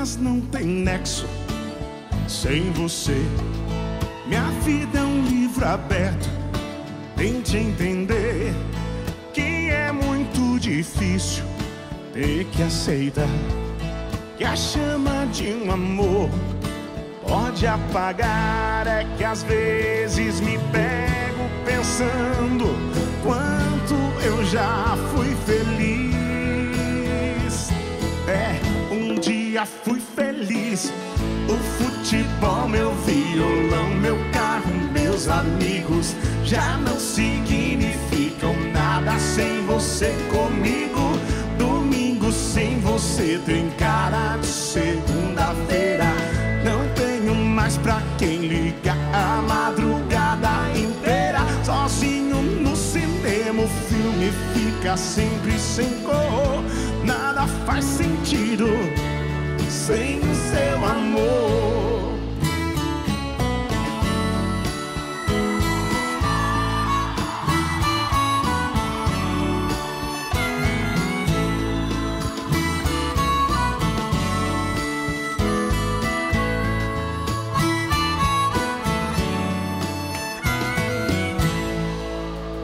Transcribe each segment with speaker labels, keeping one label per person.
Speaker 1: dias não têm nexo sem você. Minha vida é um livro aberto. Tente entender que é muito difícil ter que aceitar que a chama de um amor pode apagar. É que às vezes me pego pensando dia fui feliz. O futebol, meu violão, meu carro, meus amigos já não significam nada sem você comigo. Domingo sem você tem cara de segunda-feira. Não tenho mais pra quem ligar a madrugada inteira. Sozinho no cinema, o filme fica sempre sem cor. Nada faz sentido sem o seu amor.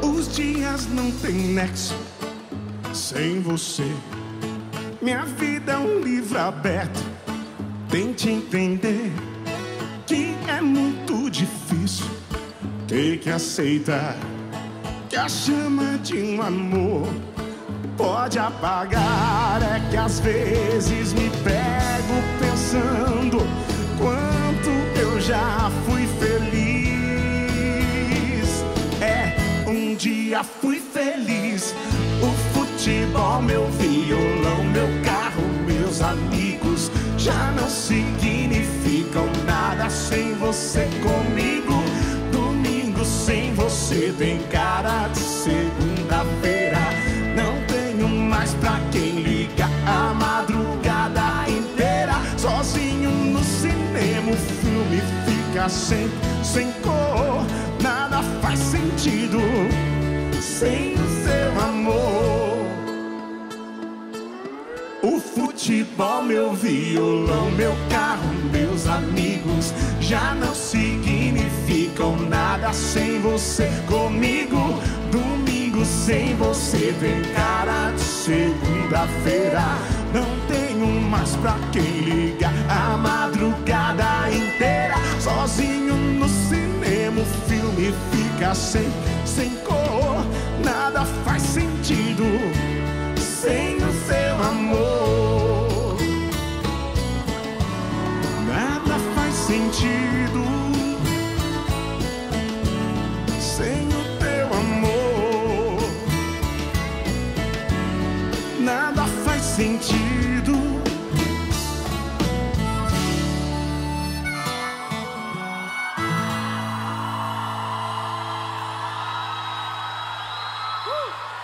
Speaker 1: Os dias não têm nexo sem você. Minha vida é um livro aberto. Tente entender que é muito difícil ter que aceitar que a chama de um amor pode apagar. É que às vezes me pego pensando quanto eu já fui feliz. É, um dia fui feliz. O futebol, meu violão, meu carro, meus amigos já não significam nada sem você comigo. Domingo sem você tem cara de segunda-feira. Não tenho mais pra quem liga a madrugada inteira. Sozinho no cinema, o filme fica sem, sem cor. Nada faz sentido sem futebol, meu violão, meu carro, meus amigos já não significam nada sem você comigo. Domingo sem você tem cara de segunda-feira. Não tenho mais pra quem liga a madrugada inteira. Sozinho no cinema, o filme fica sem, sem cor. Nada faz sentido sentido sem o teu amor. Nada faz sentido. Uh!